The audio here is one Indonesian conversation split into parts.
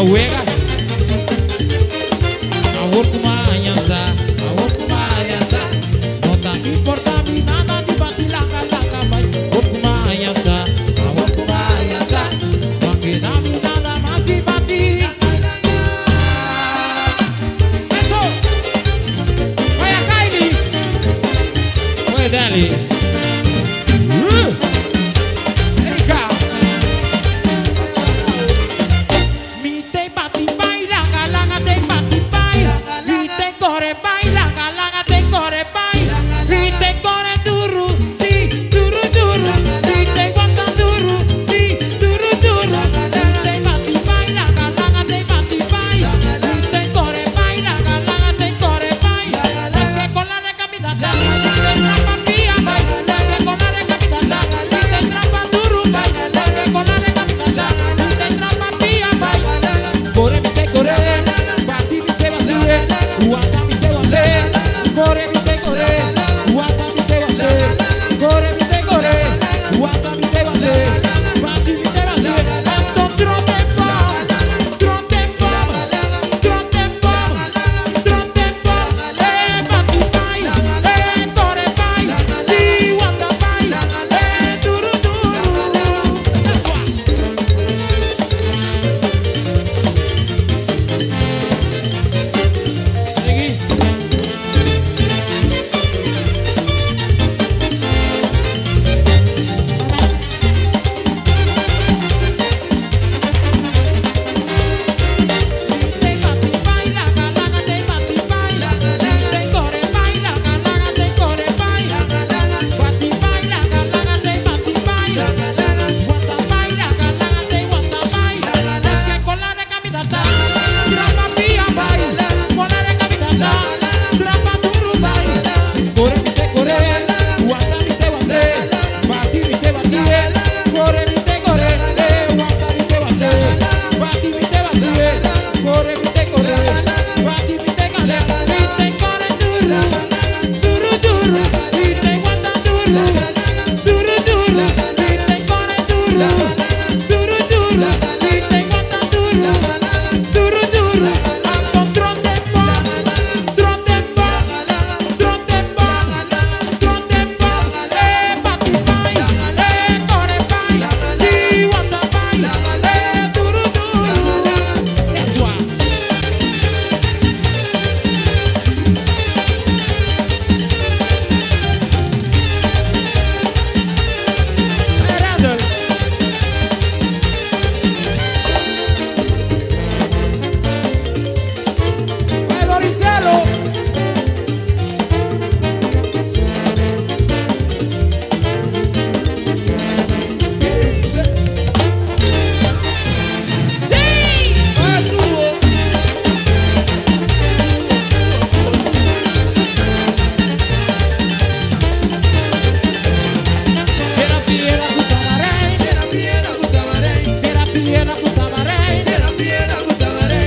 awega Ahor kumayansa Ahor kumayansa No tan importa mi nada Ni batilanga langa mai Ahor kumayansa Ahor kumayansa Wangi na mi nada mati mati Eso Vaya Kylie! Oye Dali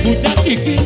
Escucha chiquito.